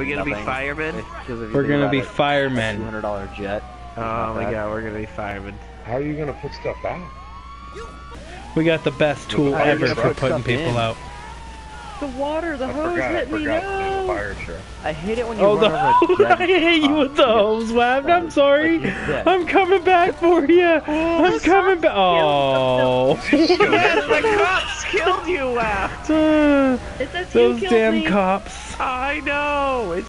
We're gonna be firemen. Because if you We're gonna be it, firemen. hundred dollar jet. Oh my bad. god, we're gonna be firemen. How are you gonna put stuff out? We got the best tool How are you ever for putting people in? out. The water, the I hose forgot. I hit me. forgot there's No. fire truck. I hate it when you Oh, run the over a jet. I hate you with the hose, Wab. I'm sorry. Like. I'm coming back for oh, oh. you. I'm coming back. Oh. yes, the cops killed you, wow. It says Those you damn me. cops. I know. It's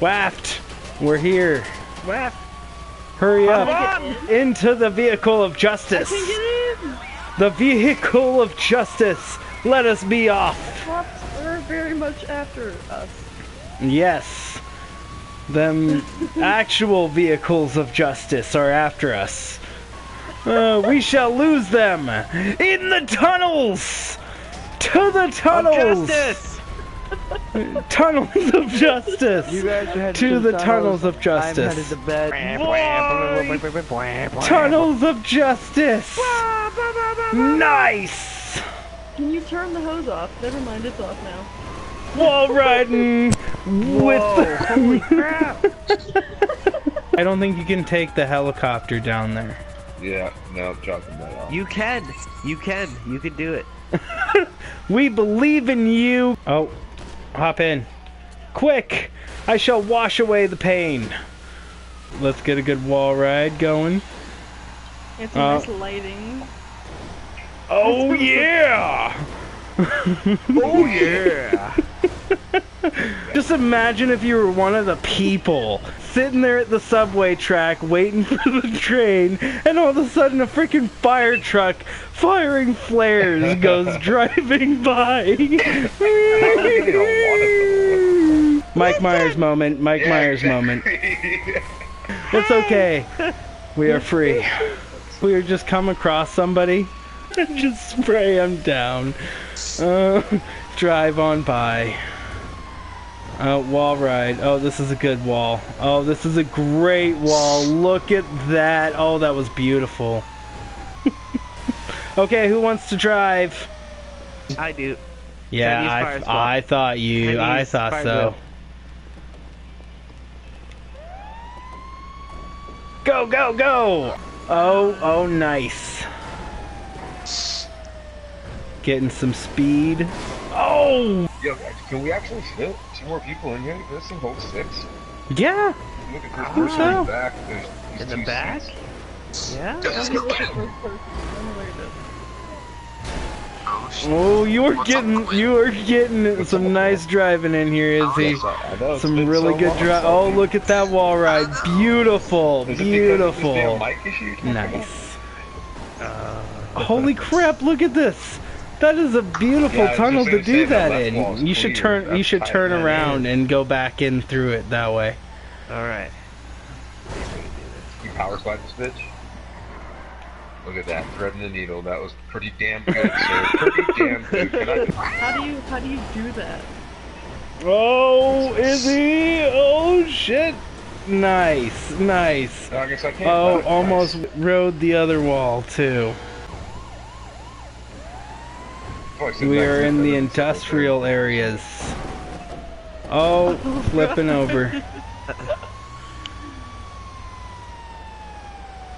Waft, we're here. Waf. Hurry up. Into the vehicle of justice. Can get in. The vehicle of justice. Let us be off. Cops are very much after us. Yes. Them actual vehicles of justice are after us. Uh, we shall lose them in the tunnels. To the tunnels. Justice. Tunnels of justice. You guys are headed To the tunnels of I'm justice. headed to bed. Tunnels of justice. Nice. Can you turn the hose off? Never mind, it's off now. Wall riding with the. Holy crap. I don't think you can take the helicopter down there. Yeah, no, I'm dropping that off. You can. You can. You can do it. We believe in you. Oh, hop in. Quick! I shall wash away the pain. Let's get a good wall ride going. It's Uh, nice lighting. Oh, yeah! Oh yeah. Just imagine if you were one of the people sitting there at the subway track waiting for the train, and all of a sudden a freaking fire truck firing flares goes driving by. Mike Myers moment, Mike Myers moment. It's okay. We are free. We are just come across somebody and just spray them down. Uh, drive on by. Uh, wall ride. Oh, this is a good wall. Oh, this is a great wall. Look at that. Oh, that was beautiful. okay, who wants to drive? I do. Yeah, I. I thought you. I thought so. Go, go, go! Oh, oh, nice. Getting some speed. Oh! Yo, can we actually fit two more people in here? This thing holds six. Yeah! Look at this person so. in the back. There's, there's In the back? seats. Yeah. Let me look at first person. Let me look at this. Oh, you are getting, you are getting some nice driving in here, is he? Yes, I- I know, it's Some really so good long, drive. so- Oh, look at that wall ride. Beautiful, Is it because of this beautiful. damn? Nice. Uh, Holy crap! Look at this. That is a beautiful Yeah, tunnel to do that that in. You should clear. turn. You should turn man. around and go back in through it that way. all right. You power slide this bitch. Look at that, thread threading the needle. That was pretty damn good, sir. Pretty damn good. Can I, How do you how do you do that? Oh, is he? Oh shit! Nice, nice. No, I guess I can't. Oh, Nice. almost rode the other wall too. Oh, I said We are in the said industrial areas. Oh, flipping over.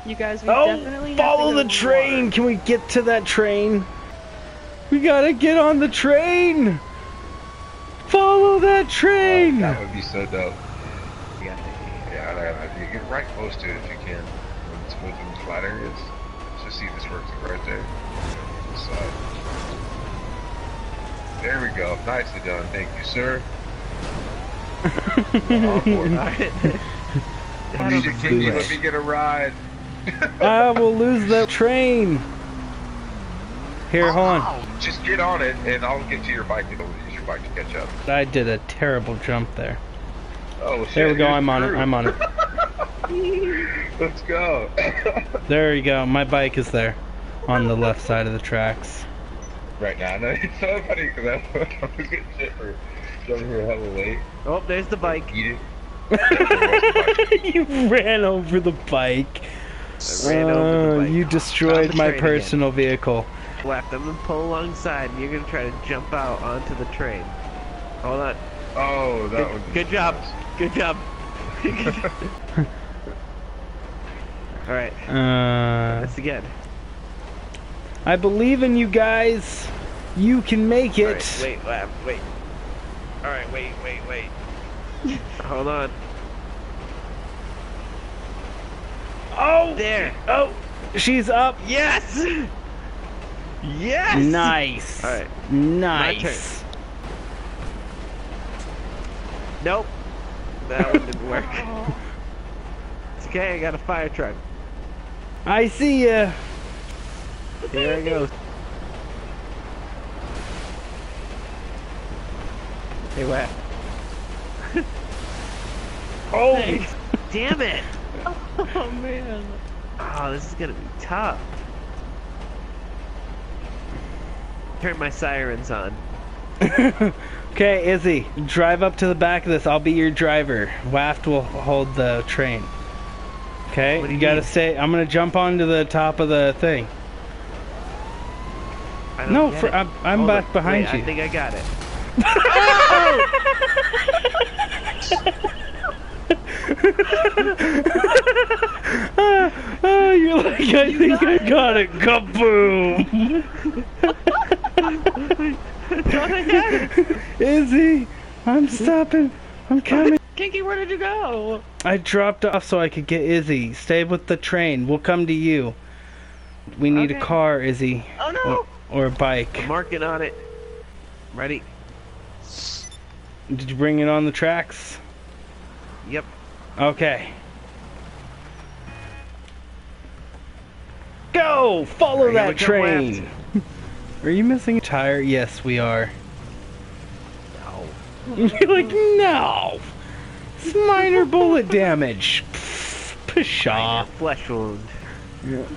You guys, we Oh, definitely have to follow go the train. water. Can we get to that train? We gotta get on the train. Follow that Oh, train. that would be so dope. You got the- Yeah, I, I, you get right close to it if you can. When it's moving in flat areas. Let's just see if this works right there. This side. There we go. Nicely done. Thank you, sir. All for it. All right. Can you, let me get a ride? I will lose that train. Here, hold on. Oh, Just get on it, and I'll get to your bike and use your bike to catch up. I did a terrible jump there. Oh shit! There we go. here's I'm on it. I'm on it. Let's go. There you go. My bike is there, on the left side of the tracks. Right now, no, it's so funny because I, I was getting shit for over here hella late. Oh, there's the bike. Eat it. you ran over the bike. I ran over the Uh, bike. you destroyed my train again. personal vehicle. Left. I'm gonna pull alongside, and you're gonna try to jump out onto the train. Hold on. Oh, that Good, would be good job. Good job. All right. Uh, Let's again. I believe in you guys. You can make it. right, wait, wait, wait. All right, wait, wait, wait. Hold on. Oh, There. oh, she's up. Yes. Yes. Nice. All right. Nice. Nope. That one didn't work. It's okay. I got a fire truck. I see ya. Here I go. Hey, what? Oh, Thanks. Damn it! Oh man. Oh, this is gonna be tough. Turn my sirens on. okay, Izzi, drive up to the back of this. I'll be your driver. Waft will hold the train. Okay, What do you, you gotta mean? stay. I'm gonna jump onto the top of the thing. I don't No, get for, it. I'm, I'm back on. behind Wait, you. I think I got it. oh, you're like, I think I got it. Kaboom! Thought I got it. Izzi, I'm stopping. I'm coming. Kinky, where did you go? I dropped off so I could get Izzi. Stay with the train. We'll come to you. We need a car, Izzi. Oh no. Or, or a bike. I'm marking on it. Ready? Did you bring it on the tracks? Yep. Okay. Go! Follow Are that train! Are you missing a tire? Yes, we are. No. You're like, no! It's minor bullet damage. Pshaw. Flesh wound.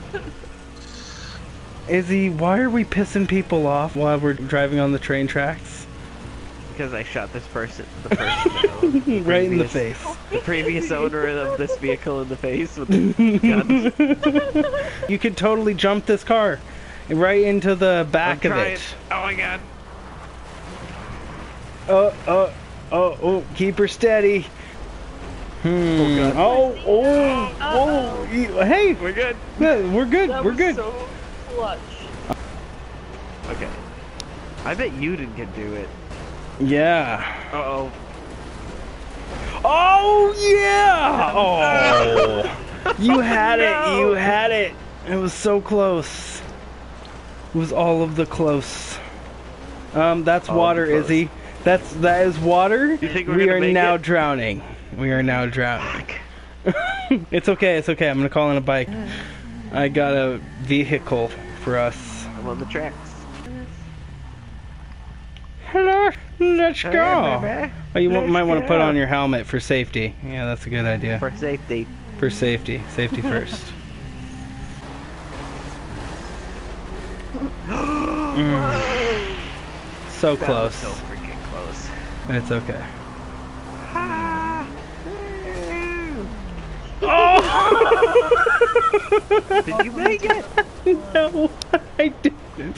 Izzi, why are we pissing people off while we're driving on the train tracks? Because I shot this person, the person, down. right in the face. the previous owner of this vehicle in the face with the guns. You could totally jump this car right into the back of it. Oh my god. Oh, oh, oh, oh, keep her steady. Hmm. Oh, god. Oh, oh, oh, you- Hey, We're good. we're good. That We're good. so clutch. Okay. I bet you didn't can do it. Yeah. Uh oh. Oh yeah. Oh. you had it. You had it. It was so close. It was all of the close. Um, that's All water, close. Izzi. That's that is water. You think we're we are make now it? drowning. We are now drowning. it's okay. It's okay. I'm gonna call in a bike. I got a vehicle for us. I'm on the tracks. Hello. Let's go. Oh, you Let's might want to put on your helmet for safety. Yeah, that's a good idea. For safety. For safety. Safety first. Mm. So That close. so freaking close. It's okay. Ah. Oh! Did you make it? no, I didn't.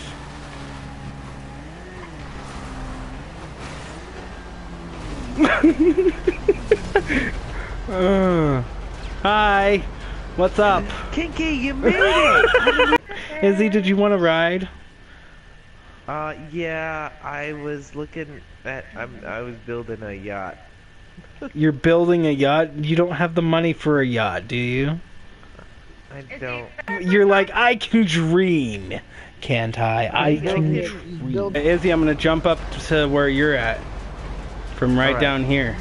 Uh, hi. What's up? Kinky, you made it! Izzi, did you want to ride? uh, yeah, I was looking at. I'm, I was building a yacht. You're building a yacht. You don't have the money for a yacht, do you? I don't. You're like, I can dream, can't I? I can Okay. dream. Izzi, I'm gonna jump up to where you're at. From right Alright. down here.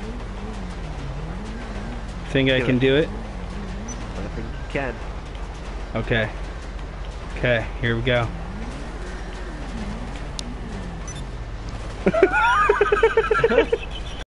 Think I can it. do it? I think you can. Okay. Okay, here we go.